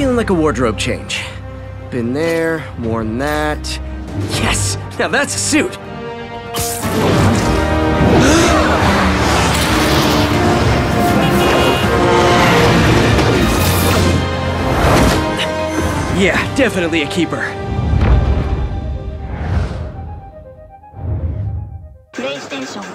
feeling like a wardrobe change. Been there, worn that. Yes! Now that's a suit! yeah, definitely a keeper. PlayStation